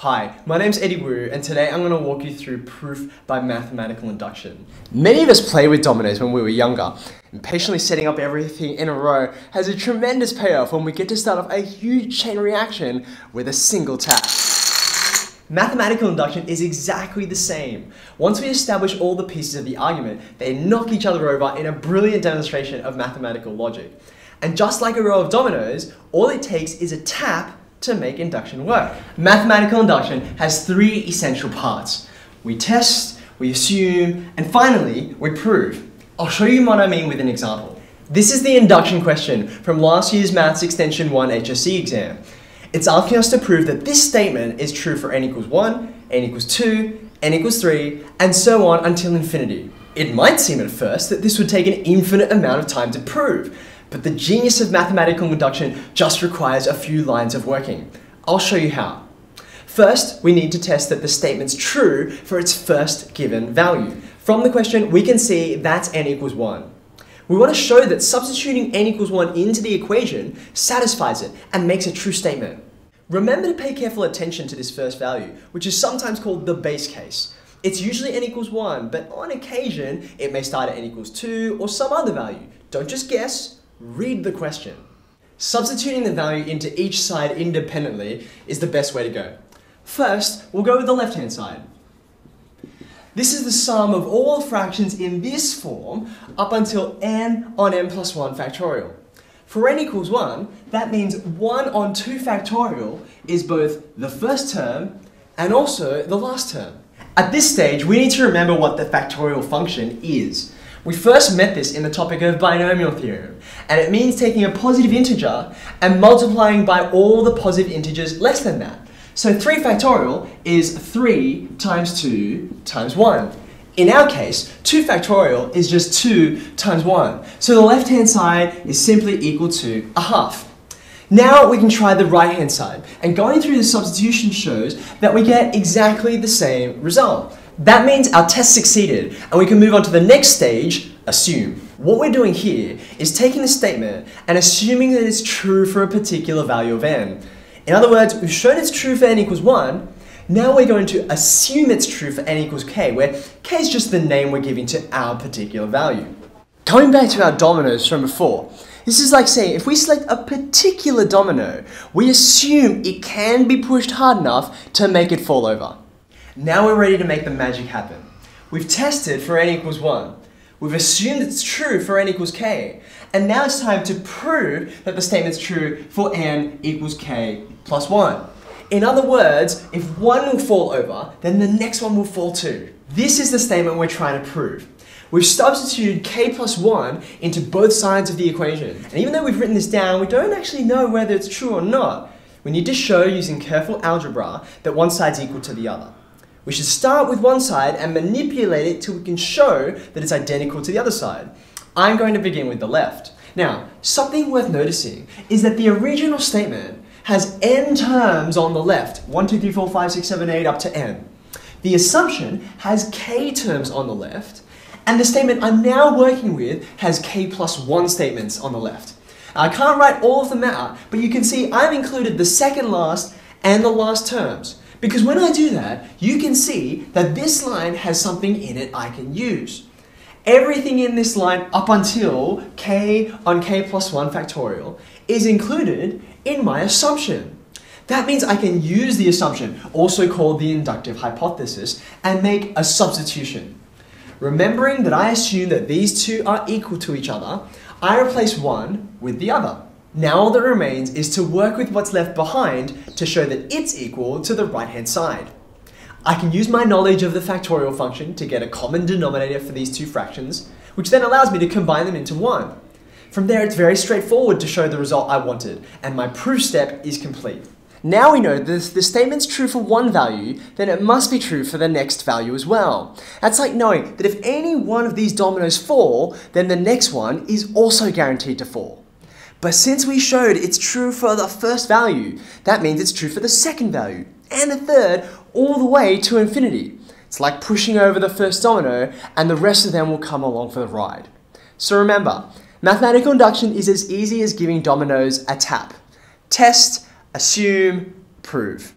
Hi, my name's Eddie Woo, and today I'm going to walk you through proof by mathematical induction. Many of us played with dominoes when we were younger, and patiently setting up everything in a row has a tremendous payoff when we get to start off a huge chain reaction with a single tap. Mathematical induction is exactly the same. Once we establish all the pieces of the argument, they knock each other over in a brilliant demonstration of mathematical logic. And just like a row of dominoes, all it takes is a tap to make induction work. Mathematical induction has three essential parts. We test, we assume, and finally, we prove. I'll show you what I mean with an example. This is the induction question from last year's Maths Extension 1 HSC exam. It's asking us to prove that this statement is true for n equals 1, n equals 2, n equals 3, and so on until infinity. It might seem at first that this would take an infinite amount of time to prove, but the genius of mathematical induction just requires a few lines of working. I'll show you how. First, we need to test that the statement's true for its first given value. From the question, we can see that's n equals 1. We want to show that substituting n equals 1 into the equation satisfies it and makes a true statement. Remember to pay careful attention to this first value, which is sometimes called the base case. It's usually n equals 1, but on occasion, it may start at n equals 2 or some other value. Don't just guess, read the question. Substituting the value into each side independently is the best way to go. First, we'll go with the left-hand side. This is the sum of all fractions in this form up until n on n plus 1 factorial. For n equals 1, that means 1 on 2 factorial is both the first term and also the last term. At this stage, we need to remember what the factorial function is. We first met this in the topic of binomial theorem, and it means taking a positive integer and multiplying by all the positive integers less than that. So 3 factorial is 3 times 2 times 1. In our case, 2 factorial is just 2 times 1. So the left-hand side is simply equal to a half. Now we can try the right-hand side, and going through the substitution shows that we get exactly the same result. That means our test succeeded and we can move on to the next stage, assume. What we're doing here is taking the statement and assuming that it's true for a particular value of n. In other words, we've shown it's true for n equals 1, now we're going to assume it's true for n equals k, where k is just the name we're giving to our particular value. Going back to our dominoes from before, this is like saying if we select a particular domino, we assume it can be pushed hard enough to make it fall over. Now we're ready to make the magic happen. We've tested for n equals 1. We've assumed it's true for n equals k. And now it's time to prove that the statement's true for n equals k plus 1. In other words, if one will fall over, then the next one will fall too. This is the statement we're trying to prove. We've substituted k plus 1 into both sides of the equation. And even though we've written this down, we don't actually know whether it's true or not. We need to show using careful algebra that one side's equal to the other. We should start with one side and manipulate it till we can show that it's identical to the other side. I'm going to begin with the left. Now, something worth noticing is that the original statement has n terms on the left, 1, 2, 3, 4, 5, 6, 7, 8, up to n. The assumption has k terms on the left, and the statement I'm now working with has k plus 1 statements on the left. I can't write all of them out, but you can see I've included the second last and the last terms. Because when I do that, you can see that this line has something in it I can use. Everything in this line up until k on k plus 1 factorial is included in my assumption. That means I can use the assumption, also called the inductive hypothesis, and make a substitution. Remembering that I assume that these two are equal to each other, I replace one with the other. Now all that remains is to work with what's left behind to show that it's equal to the right-hand side. I can use my knowledge of the factorial function to get a common denominator for these two fractions, which then allows me to combine them into one. From there, it's very straightforward to show the result I wanted, and my proof step is complete. Now we know that if the statement's true for one value, then it must be true for the next value as well. That's like knowing that if any one of these dominoes fall, then the next one is also guaranteed to fall. But since we showed it's true for the first value, that means it's true for the second value, and the third, all the way to infinity. It's like pushing over the first domino, and the rest of them will come along for the ride. So remember, mathematical induction is as easy as giving dominoes a tap. Test, assume, prove.